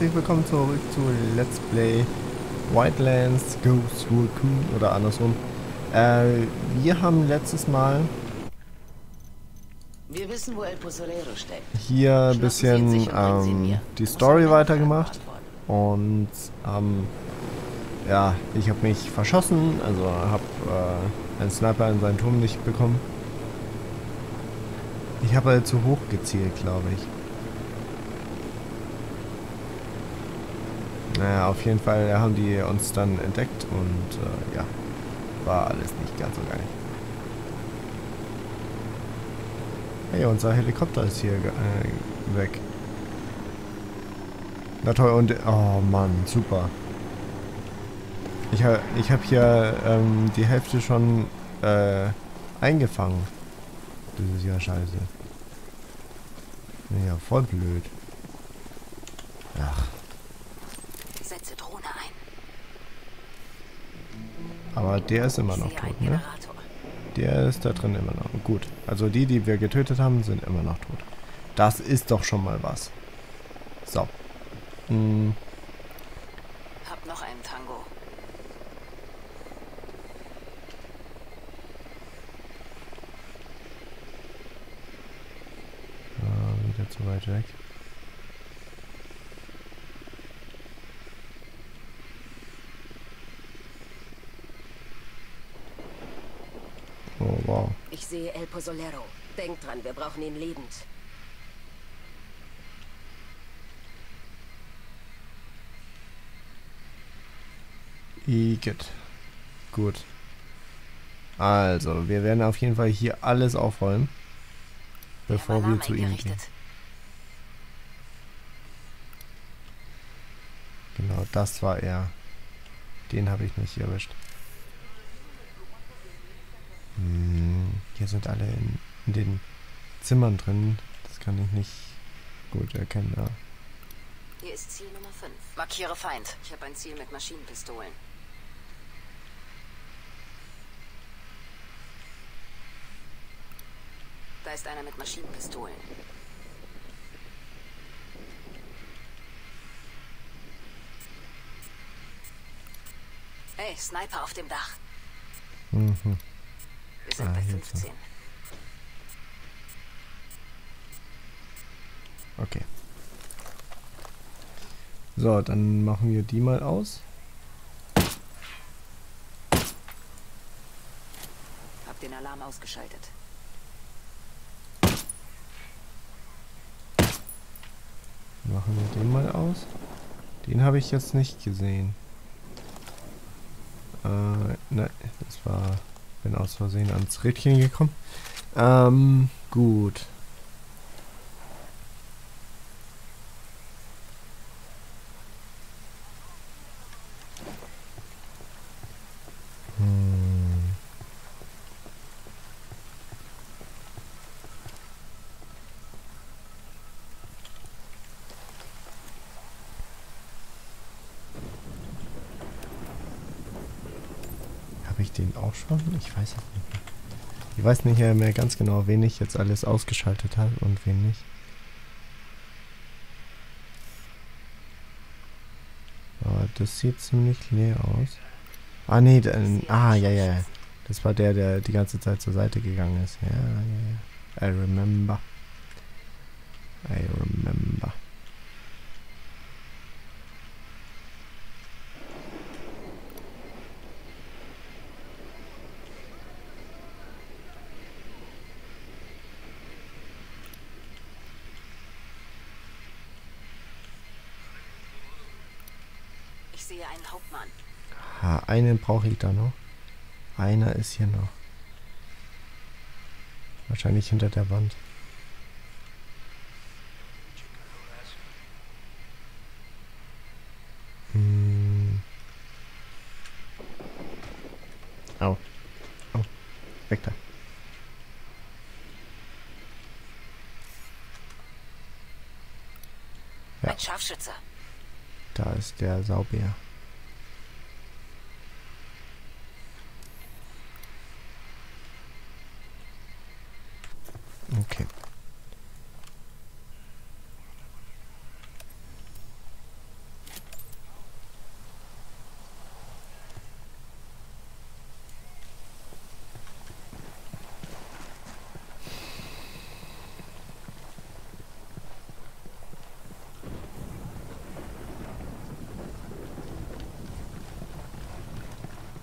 herzlich willkommen zurück zu Let's Play Wildlands Ghost Raccoon oder andersrum. Äh, wir haben letztes Mal Wir wissen, wo El Pozolero steckt. hier ein bisschen ähm, die Story weitergemacht und ähm, ja, ich habe mich verschossen, also habe äh, einen Sniper in seinen Turm nicht bekommen. Ich habe halt zu hoch gezielt, glaube ich. Naja, auf jeden Fall haben die uns dann entdeckt und äh, ja, war alles nicht ganz so geil. Hey, unser Helikopter ist hier äh, weg. Na toll, und... Oh Mann, super. Ich, ich habe hier ähm, die Hälfte schon äh, eingefangen. Das ist ja scheiße. Ja, voll blöd. Ach, Setze Drohne ein. Aber der ist immer noch tot, ne? Der ist da drin immer noch. Gut. Also die, die wir getötet haben, sind immer noch tot. Das ist doch schon mal was. So. Hm, Hab noch einen Tango. äh, wieder zu weit weg. Oh, wow. Ich sehe El Pozolero. Denk dran, wir brauchen ihn lebend. Igitt. Gut. Also, wir werden auf jeden Fall hier alles aufräumen, bevor wir zu ihm gehen. Genau, das war er. Den habe ich nicht erwischt. Hm, hier sind alle in, in den Zimmern drin. Das kann ich nicht gut erkennen. Ja. Hier ist Ziel Nummer 5. Markiere Feind. Ich habe ein Ziel mit Maschinenpistolen. Da ist einer mit Maschinenpistolen. Hey, Sniper auf dem Dach. Mhm. Wir sind Ah, bei hier ist er. 15. Okay. So, dann machen wir die mal aus. Hab den Alarm ausgeschaltet. Machen wir den mal aus. Den habe ich jetzt nicht gesehen. Äh, ne, das war... Bin aus Versehen ans Rädchen gekommen. Ähm, gut. Ich den auch schon? Ich weiß es nicht mehr. Ich weiß nicht mehr ganz genau, wen ich jetzt alles ausgeschaltet habe und wen nicht. Aber das sieht ziemlich leer aus. Ah, nee, da- ah, ja, ja, ja. Das war der, der die ganze Zeit zur Seite gegangen ist. Ja, ja, ja. I remember. I remember. Ich sehe einen Hauptmann. Ha, einen brauche ich da noch. Einer ist hier noch. Wahrscheinlich hinter der Wand. Hm. Au. Au. Weg da. Ja. Ein Scharfschütze. Da ist der Saubär. Okay.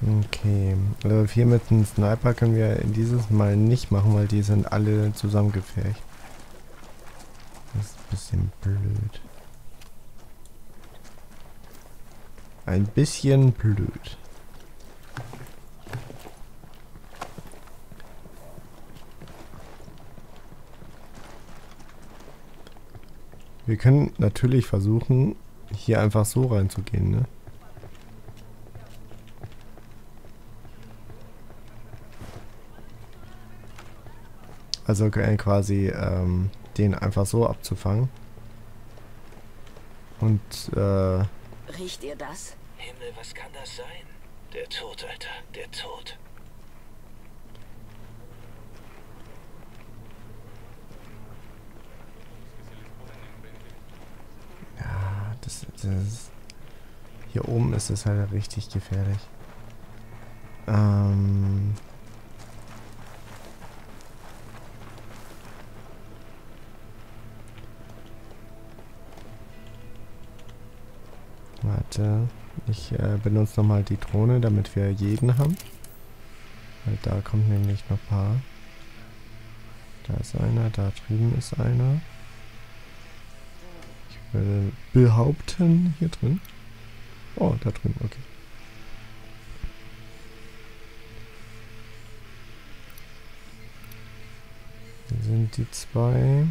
Okay, also hier mit dem Sniper können wir dieses Mal nicht machen, weil die sind alle zusammengefärcht. Das ist ein bisschen blöd. Ein bisschen blöd. Wir können natürlich versuchen, hier einfach so reinzugehen, ne? Also quasi ähm, den einfach so abzufangen. Und äh, Riecht ihr das? Himmel, was kann das sein? Der Tod, Alter, der Tod. ja, das, das hier oben ist es halt richtig gefährlich. Ähm, Warte, ich äh, benutze nochmal die Drohne, damit wir jeden haben. Weil da kommt nämlich noch ein paar. Da ist einer, da drüben ist einer. Ich würde behaupten, hier drin. Oh, da drüben, okay. Hier sind die zwei.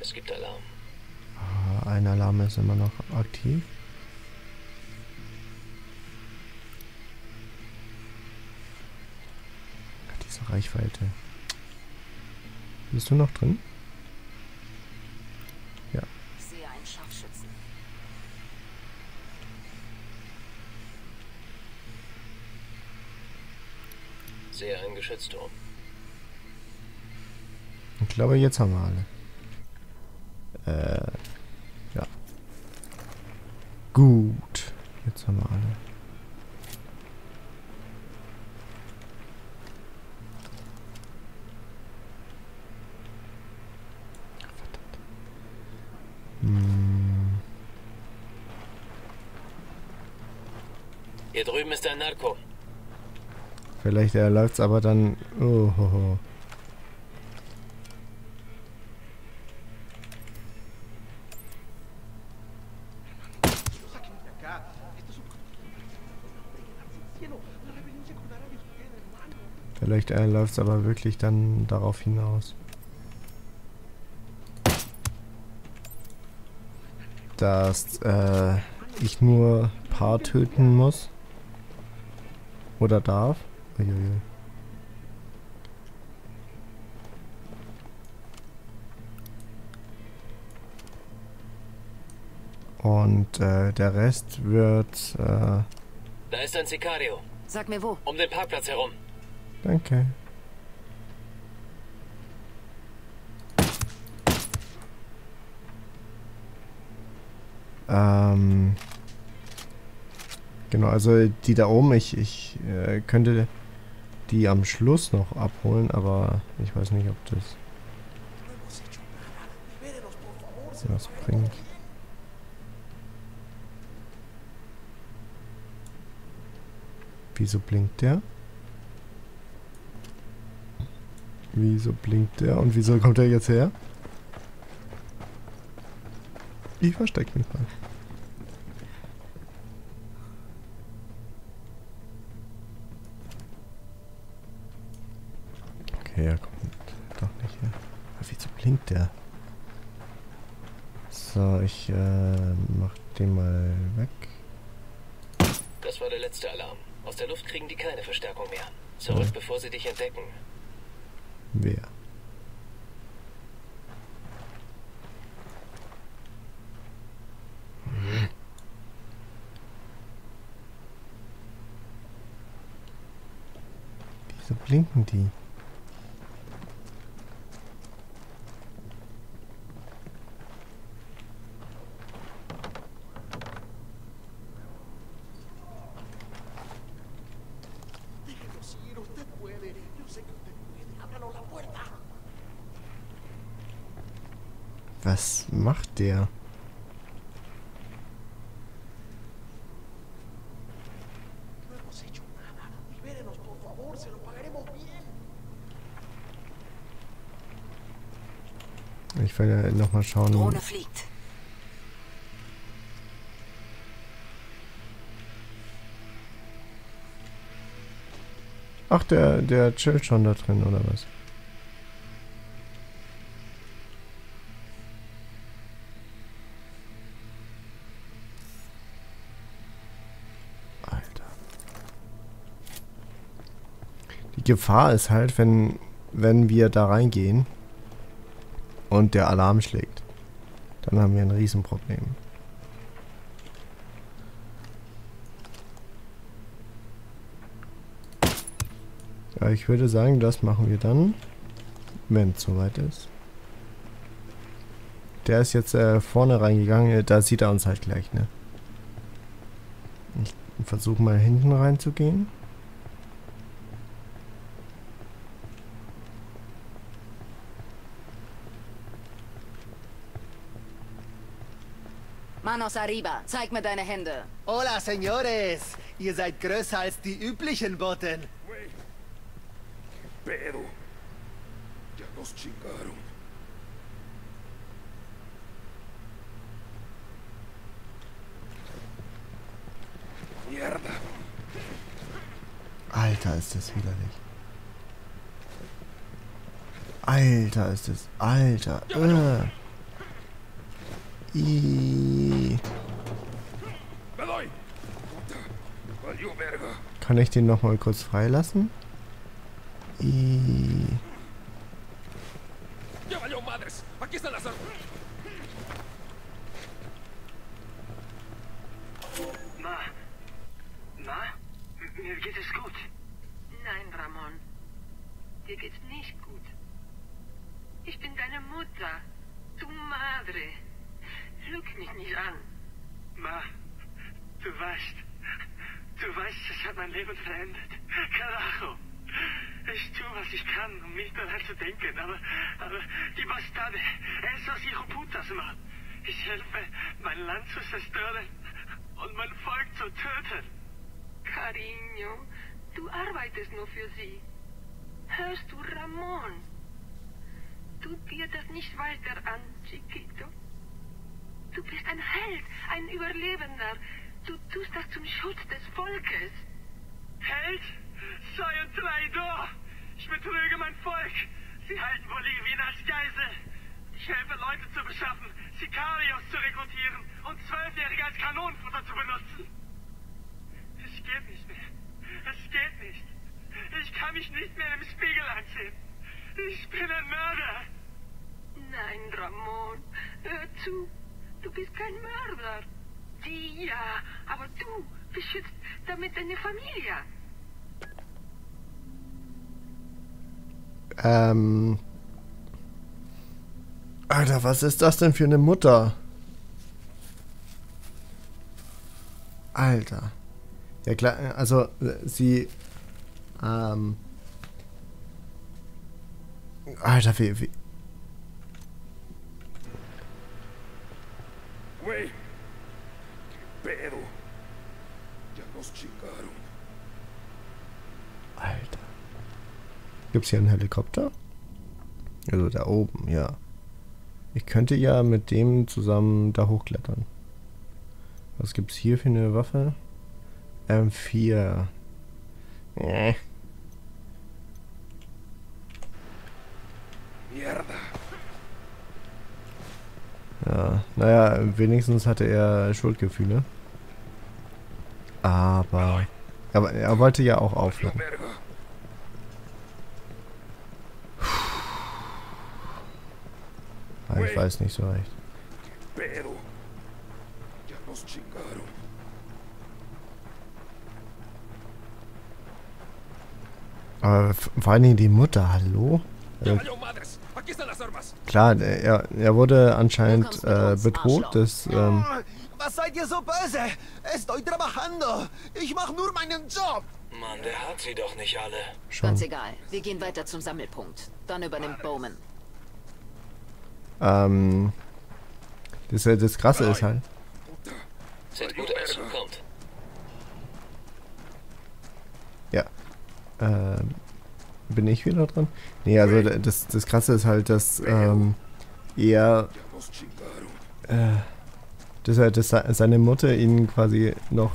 Es gibt Alarm. Ah, ein Alarm ist immer noch aktiv. Diese Reichweite. Bist du noch drin? Ich sehe einen Scharfschützen. Sehe einen Geschützturm. Ich glaube, jetzt haben wir alle. Äh, ja. Gut. Jetzt haben wir alle. Hm, Hier drüben ist ein Narco. vielleicht äh, läuft's aber dann. Oh, ho, ho. Vielleicht äh, läuft es aber wirklich dann darauf hinaus. Dass äh, ich nur Paar töten muss. Oder darf. Uiuiui. Und äh, der Rest wird... Äh, Da ist ein Sicario. Sag mir wo. Um den Parkplatz herum. Danke. Ähm... Genau, also die da oben, ich, ich äh, könnte die am Schluss noch abholen, aber ich weiß nicht, ob das was bringt. Wieso blinkt der? Wieso blinkt der und wieso kommt er jetzt her? Ich versteck mich mal. Okay, er kommt doch nicht her. Aber wieso blinkt der? So, ich äh, mach den mal weg. Das war der letzte Alarm. Aus der Luft kriegen die keine Verstärkung mehr. Zurück, Ja. bevor sie dich entdecken. Wer? Wieso blinken die? der. Ich werde noch mal schauen. Drohne fliegt. Ach, der, der chillt schon da drin, oder was? Gefahr ist halt, wenn, wenn wir da reingehen und der Alarm schlägt, dann haben wir ein Riesenproblem. Ja, ich würde sagen, das machen wir dann, wenn es soweit ist. Der ist jetzt äh, vorne reingegangen, äh, da sieht er uns halt gleich, ne? Ich versuche mal hinten reinzugehen. Manos arriba, zeig mir deine Hände. Hola, señores. Ihr seid größer als die üblichen Botten. Pero. Ya nos chingaron. Mierda. Alter, ist das widerlich. Alter, ist das. Alter. Äh. I. Kann ich den nochmal kurz freilassen? I. Ya valió madres. Aquí están las armas. Ma. Ma? Mir geht es gut. Nein, Ramon. Dir geht's nicht gut. Ich bin deine Mutter. Tu madre. Lüg mich nicht an. Ma, du weißt. Du weißt, es hat mein Leben verändert. Carajo. Ich tue, was ich kann, um nicht daran zu denken, aber, aber die Bastarde, esos hijo putas, ma. Ich helfe, mein Land zu zerstören und mein Volk zu töten. Cariño, du arbeitest nur für sie. Hörst du, Ramon? Tut dir das nicht weiter an, Chiquito. Du bist ein Held, ein Überlebender. Du tust das zum Schutz des Volkes. Held? Sei ein Traidor! Ich betrüge mein Volk! Sie halten Bolivien als Geisel! Ich helfe Leute zu beschaffen, Sicarios zu rekrutieren und Zwölfjährige als Kanonenfutter zu benutzen! Es geht nicht mehr. Es geht nicht. Ich kann mich nicht mehr im Spiegel ansehen. Ich bin ein Mörder! Nein, Ramon, hör zu. Du bist kein Mörder. Die ja, aber du beschützt damit deine Familie. Ähm. Alter, was ist das denn für eine Mutter? Alter. Ja klar, also sie. Ähm. Alter, wie, wie. Güey. ¿Qué pedo? Ya nos chingaron. Alter. Gibt's hier einen Helikopter? Also da oben, ja. Ich könnte ja mit dem zusammen da hochklettern. Was gibt's hier für eine Waffe? M4. Äh. Ja, naja, wenigstens hatte er Schuldgefühle. Aber. Aber er wollte ja auch aufhören. verga. Aber ich weiß nicht so recht. Aber vor allen Dingen die Mutter, hallo? Also, klar, er, er wurde anscheinend äh, bedroht. Das, ähm, Was seid ihr so böse? Estoy trabajando. Ich mache nur meinen Job. Mann, der hat sie doch nicht alle. schon. Ganz egal. Wir gehen weiter zum Sammelpunkt. Dann übernimmt Bowman. Ähm, das, äh, das Krasse ist halt. Kommt. Ja. Ähm, bin ich wieder dran? Nee, also das, das Krasse ist halt, dass ähm, Ja. Äh, dass, er, dass se- seine Mutter ihn quasi noch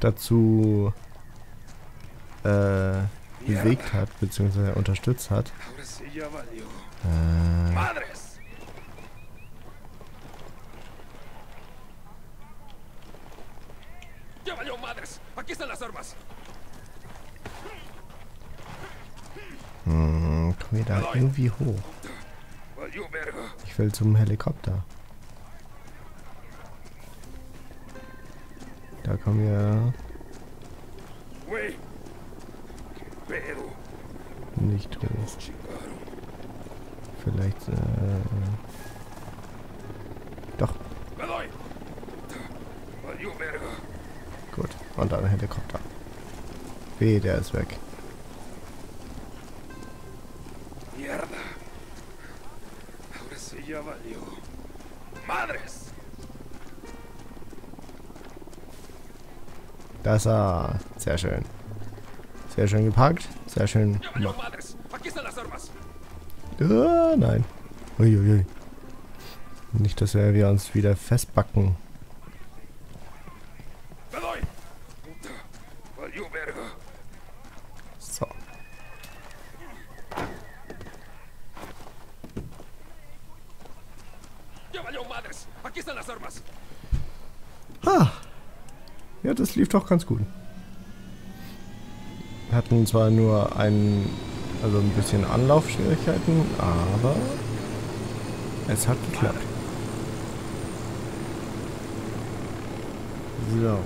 dazu äh, bewegt hat, beziehungsweise unterstützt hat. Äh, ¡Madres! ¡Ya valió madres! ¡Aquí están las armas! hm, komm wir da irgendwie hoch? Ich will zum Helikopter. Da kommen wir nicht hoch. Vielleicht, äh, Doch, ¡Me doy! ¡Valió verga! gut. Und dann Helikopter. Weh, der ist weg. Da ist er. Sehr schön. Sehr schön geparkt. Sehr schön. Ah, nein. Uiuiui. Nicht, dass wir uns wieder festbacken. ¡Me doy! ¡Puta! ¡Valió verga! So. ¡Ya valió madres! ¡Aquí están las armas! Ah. Ja, das lief doch ganz gut. Wir hatten zwar nur ein, also ein bisschen Anlaufschwierigkeiten, aber es hat geklappt. So.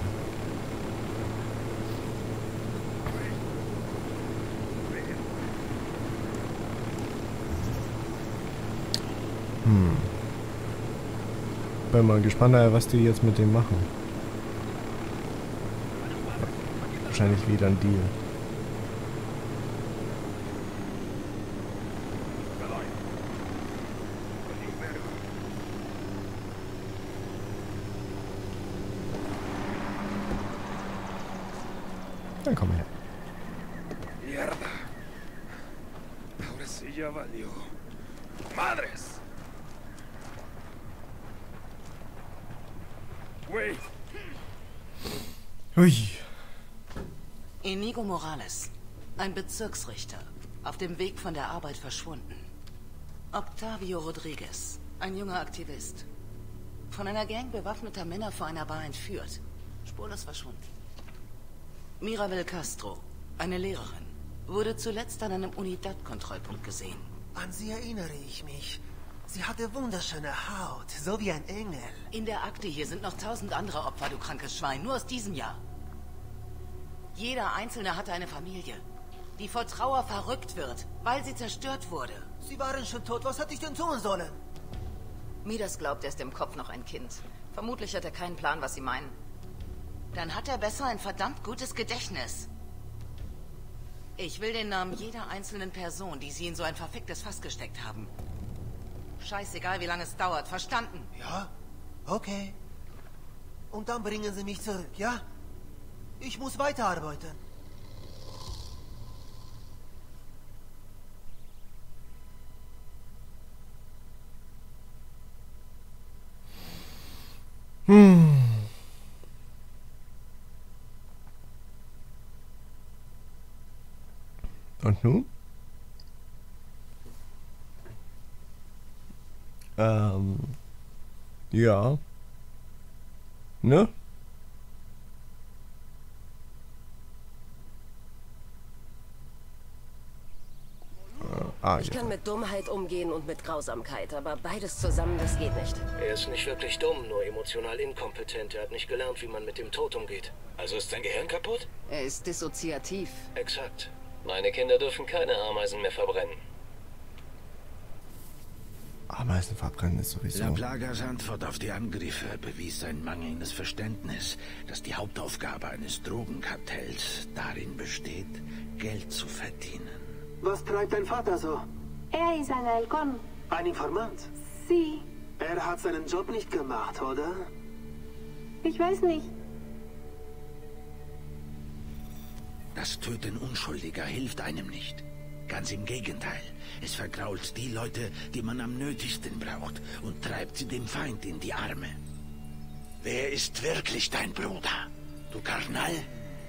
Hm. Bin mal gespannt, äh, was die jetzt mit dem machen. Wahrscheinlich wieder ein Deal. Dann komm her. ¡Mierda! Ahora sí ya valió. ¡Madres! ¡Güey! Hui. Inigo Morales, ein Bezirksrichter, auf dem Weg von der Arbeit verschwunden. Octavio Rodriguez, ein junger Aktivist. Von einer Gang bewaffneter Männer vor einer Bar entführt. Spurlos verschwunden. Mirabel Castro, eine Lehrerin, wurde zuletzt an einem Unidad-Kontrollpunkt gesehen. An sie erinnere ich mich. Sie hatte wunderschöne Haut, so wie ein Engel. In der Akte hier sind noch tausend andere Opfer, du krankes Schwein, nur aus diesem Jahr. Jeder Einzelne hatte eine Familie, die vor Trauer verrückt wird, weil sie zerstört wurde. Sie waren schon tot, was hätte ich denn tun sollen? Midas glaubt, er ist im Kopf noch ein Kind. Vermutlich hat er keinen Plan, was sie meinen. Dann hat er besser ein verdammt gutes Gedächtnis. Ich will den Namen jeder einzelnen Person, die sie in so ein verficktes Fass gesteckt haben. Scheißegal, wie lange es dauert. Verstanden? Ja? Okay. Und dann bringen Sie mich zurück, ja? Ich muss weiterarbeiten. Und nun? Ähm. Ja. Ne? Äh, ah, Ich ja. kann mit Dummheit umgehen und mit Grausamkeit, aber beides zusammen, das geht nicht. Er ist nicht wirklich dumm, nur emotional inkompetent. Er hat nicht gelernt, wie man mit dem Tod umgeht. Also ist sein Gehirn kaputt? Er ist dissoziativ. Exakt. Meine Kinder dürfen keine Ameisen mehr verbrennen. Ameisen verbrennen ist La sowieso. Plagas Antwort auf die Angriffe bewies sein mangelndes Verständnis, dass die Hauptaufgabe eines Drogenkartells darin besteht, Geld zu verdienen. Was treibt dein Vater so? Er ist ein Halcón. Ein Informant. Sí, Er hat seinen Job nicht gemacht, oder? ich weiß nicht. Das Töten Unschuldiger hilft einem nicht. Ganz im Gegenteil. Es vergrault die Leute, die man am nötigsten braucht und treibt sie dem Feind in die Arme. Wer ist wirklich dein Bruder? Du Karnal?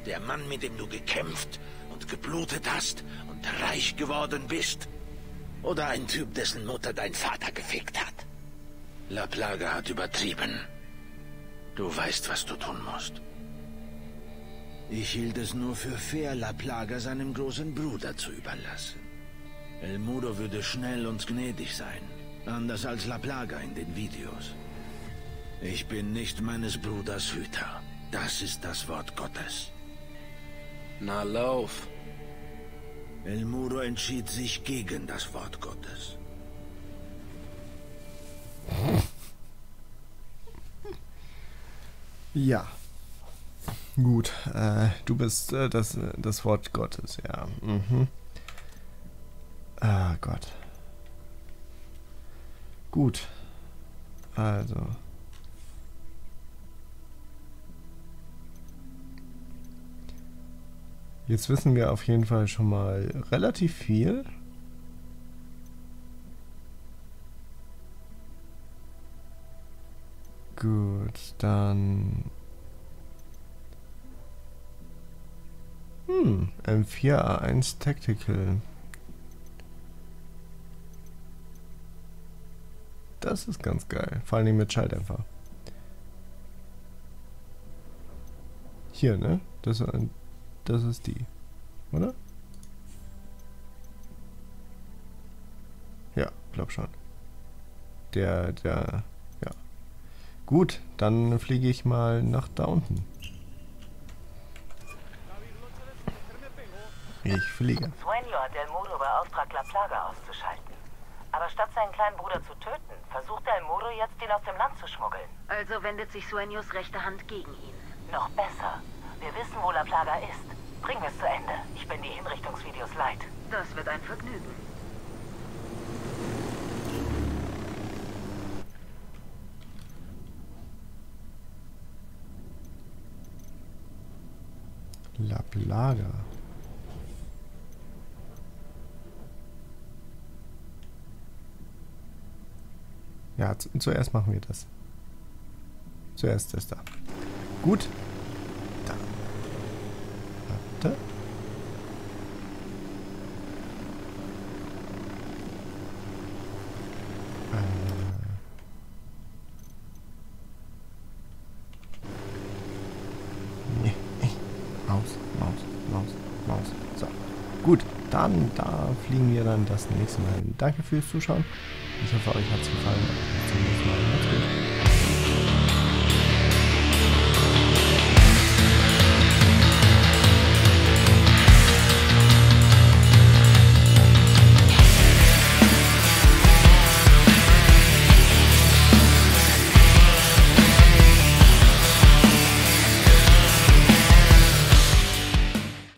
Der Mann, mit dem du gekämpft und geblutet hast und reich geworden bist? Oder ein Typ, dessen Mutter dein Vater gefickt hat? La Plaga hat übertrieben. Du weißt, was du tun musst. Ich hielt es nur für fair, La Plaga seinem großen Bruder zu überlassen. El Muro würde schnell und gnädig sein. Anders als La Plaga in den Videos. Ich bin nicht meines Bruders Hüter. Das ist das Wort Gottes. Na lauf. El Muro entschied sich gegen das Wort Gottes. Ja. Gut, äh, du bist äh, das, das Wort Gottes, ja. Mhm. Ah Gott. Gut. Also. Jetzt wissen wir auf jeden Fall schon mal relativ viel. Gut, dann... Hm, M4A1 Tactical. Das ist ganz geil. Vor allem mit Schalldämpfer. Hier, ne? Das, das ist die. Oder? Ja, glaub schon. Der, der, ja. Gut, dann fliege ich mal nach da unten. Ich fliege. Sueño hat El Muro beauftragt, La Plaga auszuschalten. Aber statt seinen kleinen Bruder zu töten, versucht El Muro jetzt, ihn aus dem Land zu schmuggeln. Also wendet sich Sueños rechte Hand gegen ihn. Noch besser. Wir wissen, wo La Plaga ist. Bringen wir es zu Ende. Ich bin die Hinrichtungsvideos leid. Das wird ein Vergnügen. La Plaga. Ja, zuerst machen wir das. Zuerst das da. Gut. Warte. Gut, dann da fliegen wir dann das nächste Mal. Danke fürs Zuschauen. Ich hoffe, euch hat es gefallen. Bis zum nächsten Mal. Macht's gut.